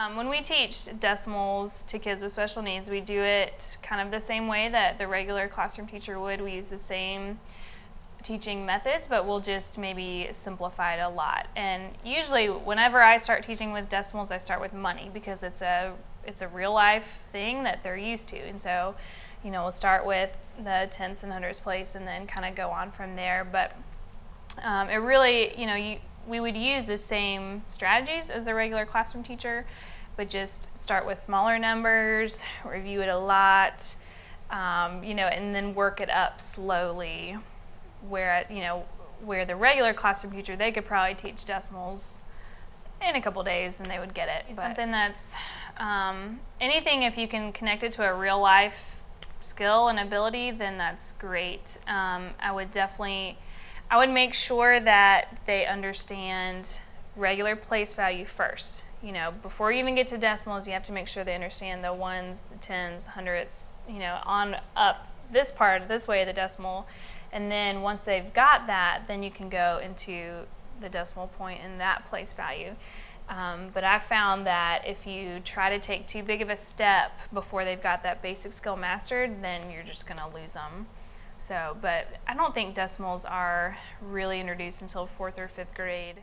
Um, when we teach decimals to kids with special needs, we do it kind of the same way that the regular classroom teacher would. We use the same teaching methods, but we'll just maybe simplify it a lot. And usually, whenever I start teaching with decimals, I start with money because it's a it's a real life thing that they're used to. And so, you know, we'll start with the tenths and hundredths place, and then kind of go on from there. But um, it really, you know, you we would use the same strategies as the regular classroom teacher, but just start with smaller numbers, review it a lot, um, you know, and then work it up slowly. Where you know where the regular classroom teacher they could probably teach decimals in a couple days and they would get it. Something that's um, anything if you can connect it to a real life skill and ability, then that's great. Um, I would definitely I would make sure that they understand regular place value first. You know, before you even get to decimals, you have to make sure they understand the ones, the tens, hundredths, you know, on up this part, this way the decimal. And then once they've got that, then you can go into the decimal point and that place value. Um, but I found that if you try to take too big of a step before they've got that basic skill mastered, then you're just going to lose them. So, but I don't think decimals are really introduced until fourth or fifth grade.